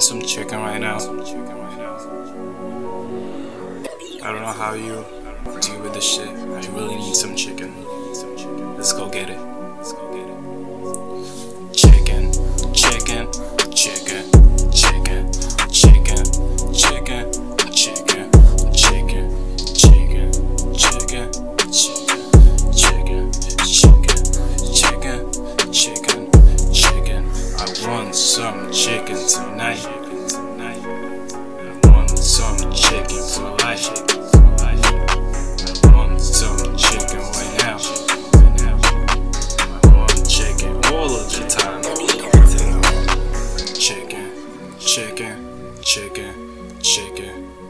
some chicken right now. I don't know how you deal with this shit. I really need some chicken. Let's go get it. Let's go get it. Chicken, chicken, want some chicken tonight. I want some chicken for life. I want some chicken right now. I want chicken all of the time. Chicken, chicken, chicken, chicken,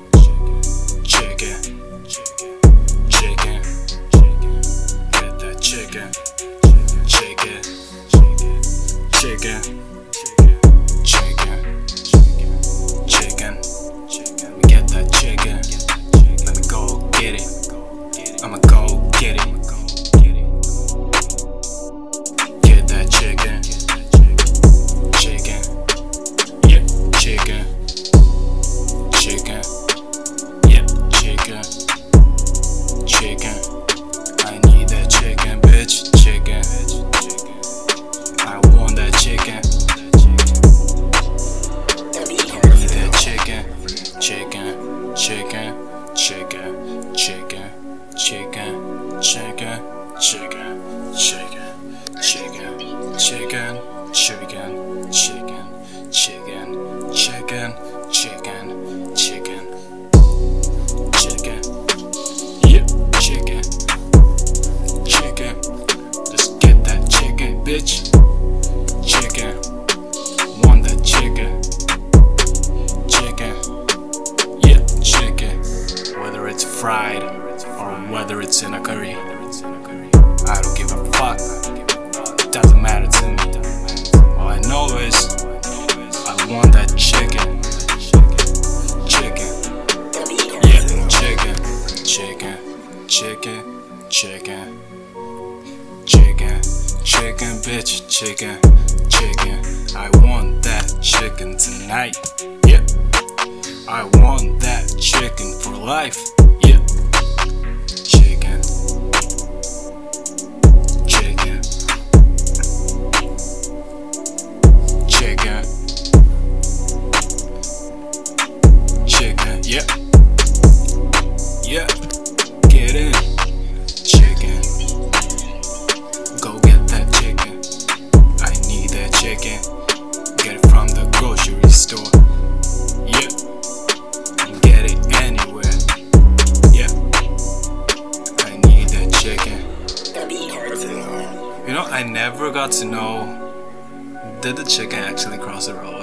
fried or whether it's in a curry. I don't give a fuck. It doesn't matter to me. All I know is I want that chicken. Chicken. Yeah, chicken. Chicken. Chicken. Chicken. Chicken. Chicken, bitch. Chicken. Chicken. I want that chicken tonight. Yeah. I want that chicken for life. Know, I never got to know did the chicken actually cross the road?